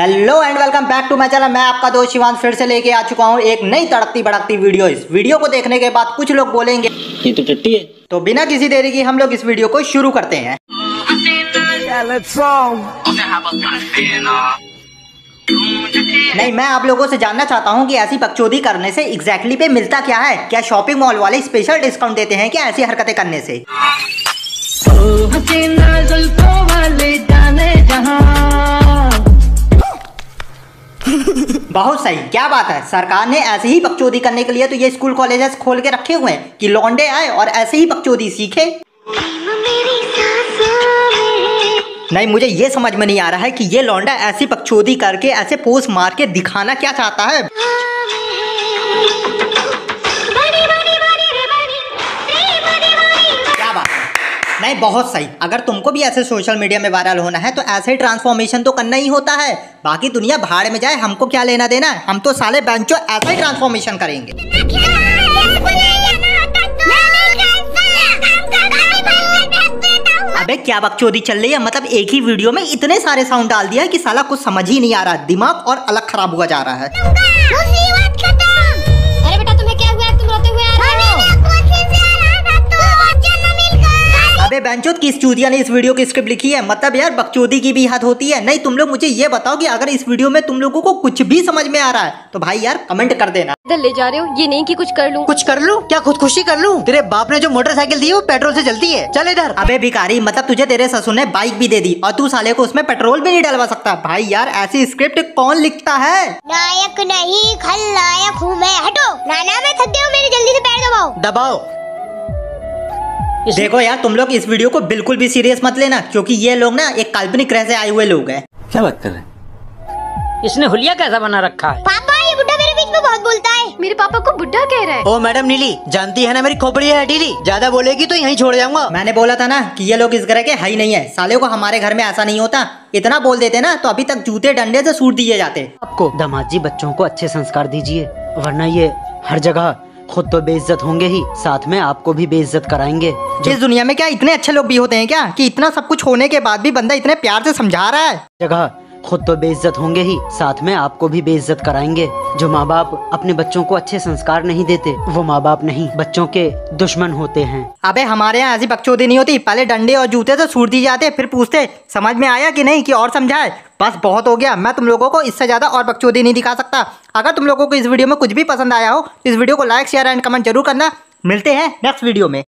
Hello and welcome back to my channel मैं आपका दोस्त शिवान फिर से लेके आ चुका हूँ एक नई तड़कती भड़कती वीडियो। इस वीडियो को देखने के बाद कुछ लोग बोलेंगे ये तो टट्टी है। तो बिना किसी देरी की हम लोग इस वीडियो को शुरू करते हैं। नहीं मैं आप लोगों से जानना चाहता हूँ कि ऐसी बकचोदी करने से एग्जैक्टली पे मिलता क्या है? क्या शॉपिंग मॉल वाले स्पेशल डिस्काउंट देते हैं? क्या ऐसी हरकतें करने से? बहुत सही, क्या बात है? सरकार ने ऐसे ही बकचोदी करने के लिए तो ये स्कूल कॉलेजेस खोल के रखे हुए हैं कि लौंडे आए और ऐसे ही बकचोदी सीखे। नहीं, मुझे ये समझ में नहीं आ रहा है कि ये लौंडा ऐसी बकचोदी करके, ऐसे पोस्ट मार के दिखाना क्या चाहता है। नहीं, बहुत सही। अगर तुमको भी ऐसे सोशल मीडिया में वायरल होना है तो ऐसे ही ट्रांसफॉर्मेशन तो करना ही होता है। बाकी दुनिया भाड़ में जाए, हमको क्या लेना देना है? हम तो साले बेंचो ऐसा ही ट्रांसफॉर्मेशन करेंगे। अबे, क्या बकचोदी चल रही है? मतलब एक ही वीडियो में इतने सारे साउंड डाल दिया है कि साला कुछ समझ ही नहीं आ रहा। दिमाग और अलग खराब हुआ जा रहा है। अबे बेंचोद किस चूतिया ने इस वीडियो की स्क्रिप्ट लिखी है। मतलब यार बकचोदी की भी हद होती है। नहीं तुम लोग मुझे ये बताओ कि अगर इस वीडियो में तुम लोगों को कुछ भी समझ में आ रहा है तो भाई यार कमेंट कर देना। इधर ले जा रहे हो? ये नहीं कि कुछ कर लूँ। कुछ कर लूँ? क्या खुदकुशी कर लूँ? तेरे बाप ने जो मोटरसाइकिल दी वो पेट्रोल से चलती है। चल इधर। अबे भिखारी मतलब तुझे तेरे ससुर ने बाइक भी दे दी और तू साले को उसमें पेट्रोल भी नहीं डलवा सकता। भाई यार ऐसी स्क्रिप्ट कौन लिखता है? नायक नहीं खलनायक हूँ मैं। हटो। नाना मैं थक गया हूँ मेरी जल्दी से पैर दबाओ। दबाओ। देखो यार तुम लोग इस वीडियो को बिल्कुल भी सीरियस मत लेना क्योंकि ये लोग ना एक काल्पनिक ग्रह से आए हुए लोग हैं। क्या बात कर रहे हैं? इसने हुलिया कैसा बना रखा है? पापा ये बुढ़ा मेरे बीच में बहुत बोलता है। मेरे पापा को बुढ़ा कह रहा है। ओ मैडम नीली जानती है ना मेरी खोपड़ी है ढीली ज़्यादा बोलेगी तो यहीं छोड़ जाऊँगा। मैंने बोला था ना कि ये लोग इस ग्रह के है ही नहीं है। साले को हमारे घर में ऐसा नहीं होता। इतना बोल देते ना तो अभी तक जूते डंडे से सूट दिए जाते। आपको दामाद जी बच्चों को अच्छे संस्कार दीजिए वरना ये हर जगह खुद तो बेइज्जत होंगे ही साथ में आपको भी बेइज्जत कराएँगे। इस दुनिया में क्या इतने अच्छे लोग भी होते हैं क्या? कि इतना सब कुछ होने के बाद भी बंदा इतने प्यार से समझा रहा है? जगह खुद तो बेइज्जत होंगे ही, साथ में आपको भी बेइज्जत कराएँगे। जो माँ बाप अपने बच्चों को अच्छे संस्कार नहीं देते, वो माँ बाप नहीं, बच्चों के दुश्मन होते हैं। अबे, हमारे यहाँ ऐसी बकचोदी नहीं होती। पहले डंडे और जूते तो सूट दी जाते, फिर पूछते, समझ में आया कि नहीं, कि और समझाए? बस बहुत हो गया। मैं तुम लोगों को इससे ज़्यादा और बकचोदी नहीं दिखा सकता। अगर तुम लोगों को इस वीडियो में कुछ भी पसंद आया हो तो इस वीडियो को लाइक, शेयर एंड कमेंट ज़रूर करना। मिलते हैं नेक्स्ट वीडियो में।